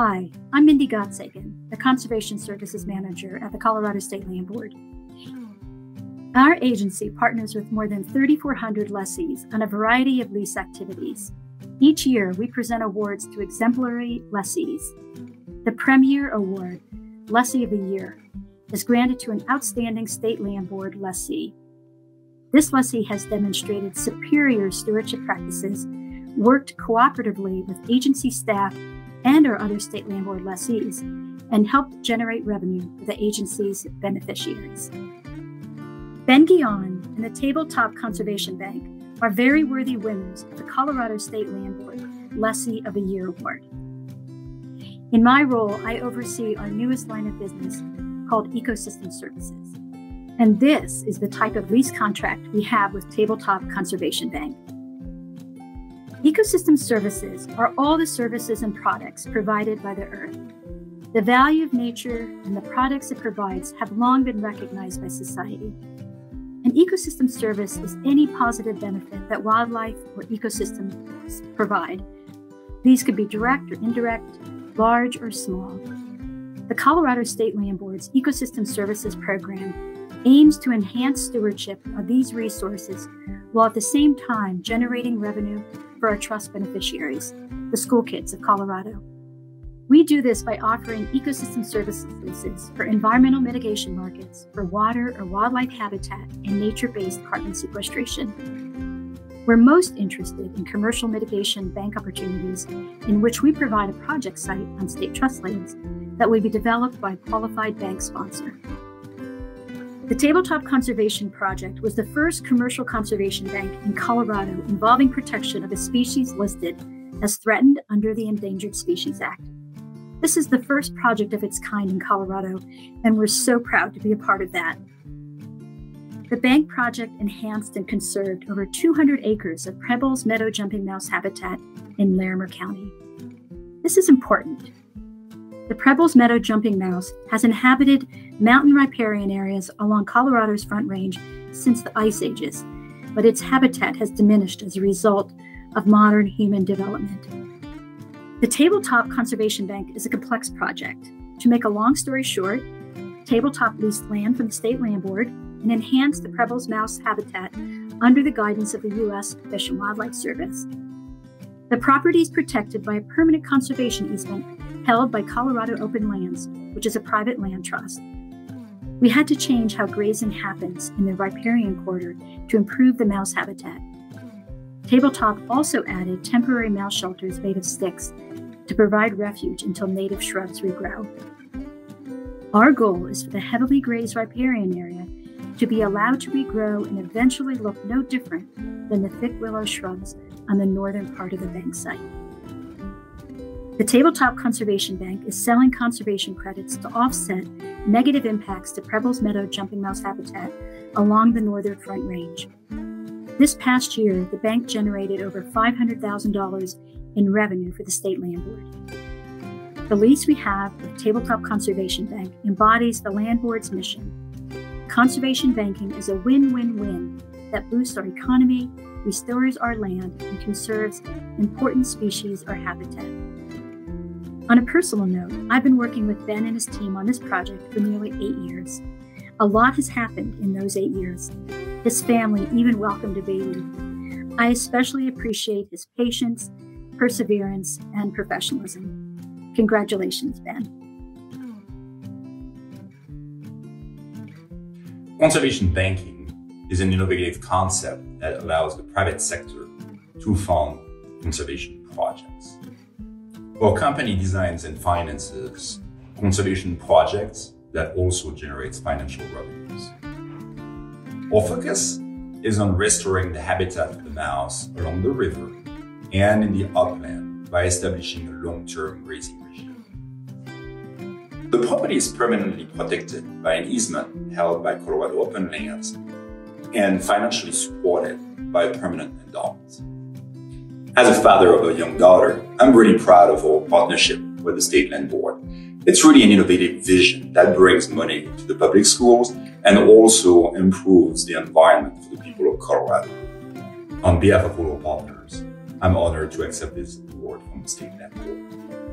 Hi, I'm Mindy Gottsagen, the Conservation Services Manager at the Colorado State Land Board. Hmm. Our agency partners with more than 3,400 lessees on a variety of lease activities. Each year, we present awards to exemplary lessees. The premier award, Lessee of the Year, is granted to an outstanding state land board lessee. This lessee has demonstrated superior stewardship practices, worked cooperatively with agency staff and our other state land board lessees, and helped generate revenue for the agency's beneficiaries. Ben Guillon and the Tabletop Conservation Bank are very worthy winners of the Colorado State Land Board Lessee of the Year Award. In my role, I oversee our newest line of business called Ecosystem Services. And this is the type of lease contract we have with Tabletop Conservation Bank. Ecosystem services are all the services and products provided by the earth. The value of nature and the products it provides have long been recognized by society. An ecosystem service is any positive benefit that wildlife or ecosystems provide. These could be direct or indirect, large or small. The Colorado State Land Board's Ecosystem Services Program aims to enhance stewardship of these resources while at the same time generating revenue for our trust beneficiaries, the school kids of Colorado. We do this by offering ecosystem services for environmental mitigation markets for water or wildlife habitat and nature based carbon sequestration. We're most interested in commercial mitigation bank opportunities in which we provide a project site on state trust lands that would be developed by a qualified bank sponsor. The Tabletop Conservation Project was the first commercial conservation bank in Colorado involving protection of a species listed as threatened under the Endangered Species Act. This is the first project of its kind in Colorado, and we're so proud to be a part of that. The bank project enhanced and conserved over 200 acres of Preble's meadow jumping mouse habitat in Larimer County. This is important. The Preble's meadow jumping mouse has inhabited mountain riparian areas along Colorado's Front Range since the ice ages, but its habitat has diminished as a result of modern human development. The Tabletop Conservation Bank is a complex project. To make a long story short, Tabletop leased land from the State Land Board and enhanced the Preble's mouse habitat under the guidance of the U.S. Fish and Wildlife Service. The property is protected by a permanent conservation easement held by Colorado Open Lands, which is a private land trust. We had to change how grazing happens in the riparian corridor to improve the mouse habitat. Tabletop also added temporary mouse shelters made of sticks to provide refuge until native shrubs regrow. Our goal is for the heavily grazed riparian area to be allowed to regrow and eventually look no different than the thick willow shrubs on the northern part of the bank site. The Tabletop Conservation Bank is selling conservation credits to offset negative impacts to Preble's Meadow jumping mouse habitat along the northern Front Range. This past year, the bank generated over $500,000 in revenue for the State Land Board. The lease we have with Tabletop Conservation Bank embodies the Land Board's mission. Conservation banking is a win win win that boosts our economy, restores our land, and conserves important species or habitat. On a personal note, I've been working with Ben and his team on this project for nearly eight years. A lot has happened in those eight years. His family even welcomed a baby. I especially appreciate his patience, perseverance, and professionalism. Congratulations, Ben. Conservation banking is an innovative concept that allows the private sector to fund conservation projects. Our company designs and finances conservation projects that also generates financial revenues. Our focus is on restoring the habitat of the mouse along the river and in the upland by establishing a long-term grazing regime. The property is permanently protected by an easement held by Colorado Open Lands and financially supported by a permanent endowment. As a father of a young daughter, I'm really proud of our partnership with the State Land Board it's really an innovative vision that brings money to the public schools and also improves the environment for the people of Colorado. On behalf of all our partners, I'm honored to accept this award from the State Land Board.